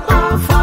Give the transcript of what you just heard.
powerful.